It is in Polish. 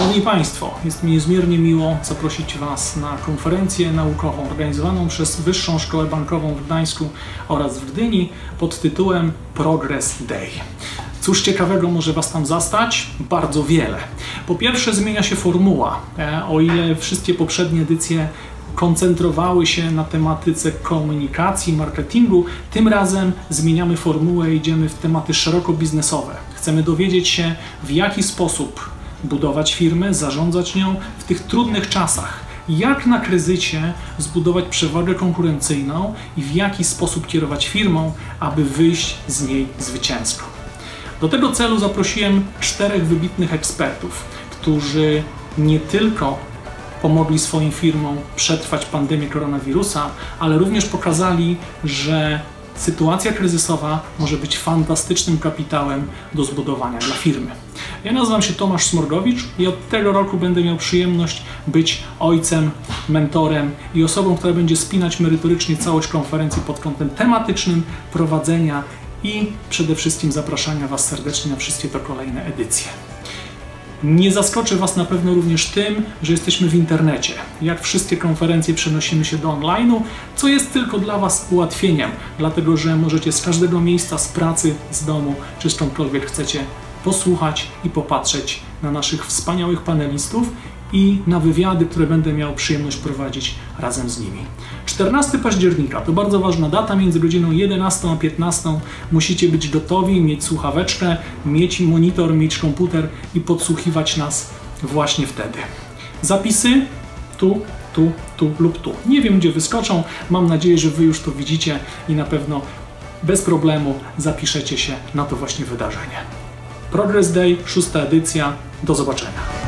Szanowni Państwo, jest mi niezmiernie miło zaprosić Was na konferencję naukową organizowaną przez Wyższą Szkołę Bankową w Gdańsku oraz w Gdyni pod tytułem Progress Day. Cóż ciekawego może Was tam zastać? Bardzo wiele. Po pierwsze, zmienia się formuła. E, O ile wszystkie poprzednie edycje koncentrowały się na tematyce komunikacji, marketingu, tym razem zmieniamy formułę idziemy w tematy szeroko biznesowe. Chcemy dowiedzieć się, w jaki sposób budować firmę, zarządzać nią w tych trudnych czasach. Jak na kryzysie zbudować przewagę konkurencyjną i w jaki sposób kierować firmą, aby wyjść z niej zwycięsko. Do tego celu zaprosiłem czterech wybitnych ekspertów, którzy nie tylko pomogli swoim firmom przetrwać pandemię koronawirusa, ale również pokazali, że sytuacja kryzysowa może być fantastycznym kapitałem do zbudowania dla firmy. Ja nazywam się Tomasz Smorgowicz i od tego roku będę miał przyjemność być ojcem, mentorem i osobą, która będzie spinać merytorycznie całość konferencji pod kątem tematycznym, prowadzenia i przede wszystkim zapraszania Was serdecznie na wszystkie to kolejne edycje. Nie zaskoczę Was na pewno również tym, że jesteśmy w internecie. Jak wszystkie konferencje przenosimy się do online'u, co jest tylko dla Was ułatwieniem, dlatego że możecie z każdego miejsca, z pracy, z domu, czy skądkolwiek chcecie posłuchać i popatrzeć na naszych wspaniałych panelistów i na wywiady, które będę miał przyjemność prowadzić razem z nimi. 14 października to bardzo ważna data, między godziną 11 a 15 musicie być gotowi, mieć słuchaweczkę, mieć monitor, mieć komputer i podsłuchiwać nas właśnie wtedy. Zapisy tu, tu, tu lub tu. Nie wiem gdzie wyskoczą, mam nadzieję, że Wy już to widzicie i na pewno bez problemu zapiszecie się na to właśnie wydarzenie. Progress Day, szósta edycja. Do zobaczenia.